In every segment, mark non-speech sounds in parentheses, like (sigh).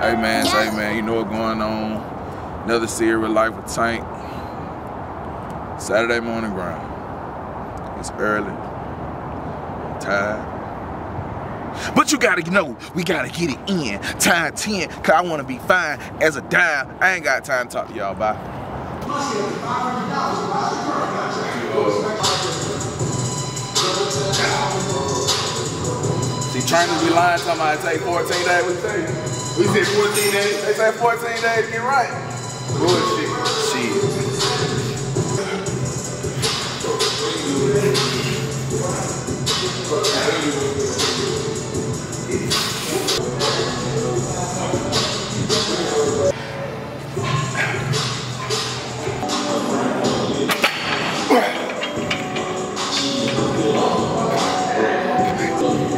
Hey man, say man, you know what's going on. Another series with Life with TanQ. Saturday morning grind. It's early. I'm tired. But you gotta know, we gotta get it in. Time 10, cause I wanna be fine as a dime. I ain't got time to talk to y'all, bye. See, trainers be lying, talking about it take 14 days. What you? We said 14 days. They say 14 days get right. Bullshit. Shit.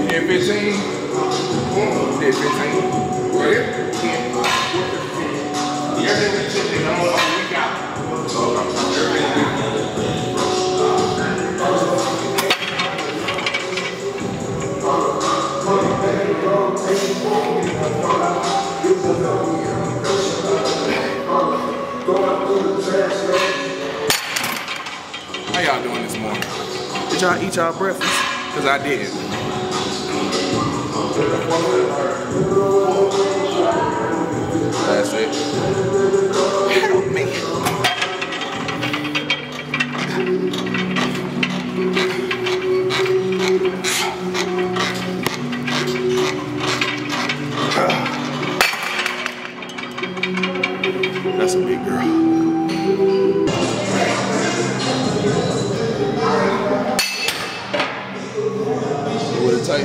Did 15? You did 15? Yeah. Yeah, everything was 15. I'm on a week out. How y'all doing this morning? Did y'all eat y'all breakfast? Cause I didn't. That's. A big girl. Take?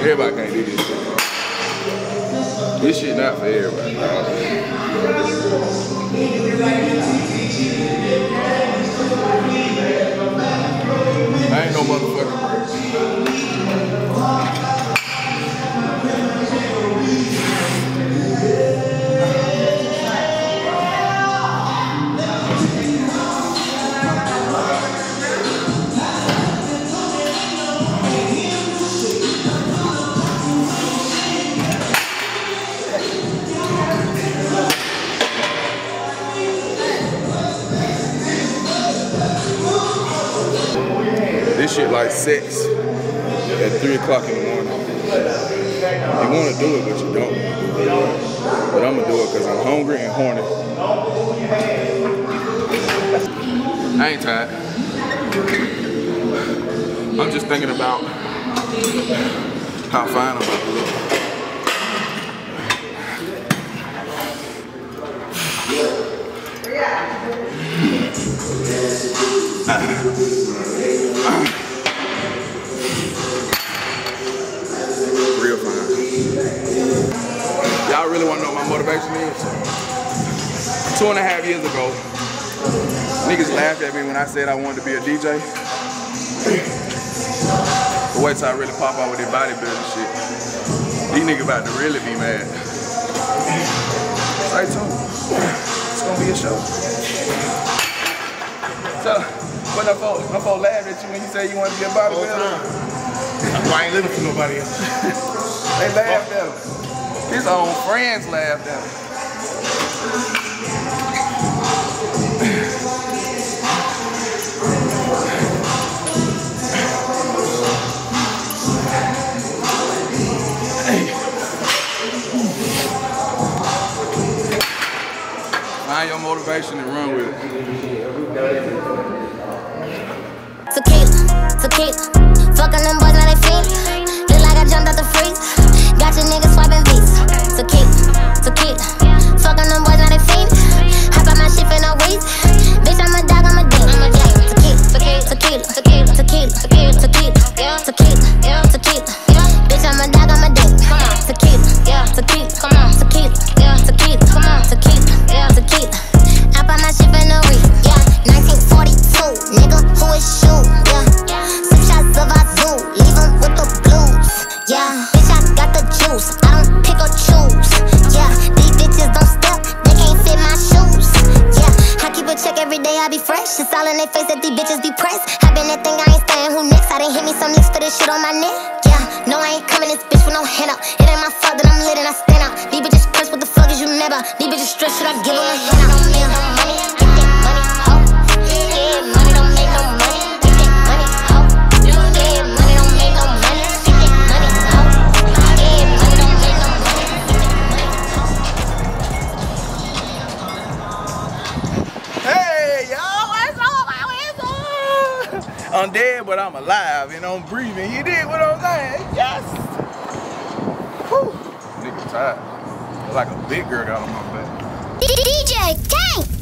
Everybody can't do this. This shit not for everybody. Shit like sex at 3 o'clock in the morning. You want to do it, but you don't. But I'm going to do it because I'm hungry and horny. I ain't tired. I'm just thinking about how fine I'm to look. (laughs) Y'all really want to know what my motivation is? Two and a half years ago, niggas laughed at me when I said I wanted to be a DJ. But wait till I really pop out with this bodybuilding shit. These niggas about to really be mad. Stay tuned. It's gonna be a show. So, but no folk, no folk laughed at you when you said you wanted to be a bodybuilder. time. That's why I ain't living for nobody else. (laughs) They laughed at him. His own friends laughed at him. Find your motivation and run with it. Tequila, tequila. Fucking them boys, now they feel. Look like I jumped out the freezer. day I be fresh. It's all in their face that these bitches be pressed. been that thing I ain't staying. Who next? I done hit me some nicks for this shit on my neck. Yeah, no, I ain't coming this bitch with no hand up. I'm dead, but I'm alive and I'm breathing. You did what I'm saying? Yes! Whew. Nigga tired. Like a big girl got on my back. DJ TanQ!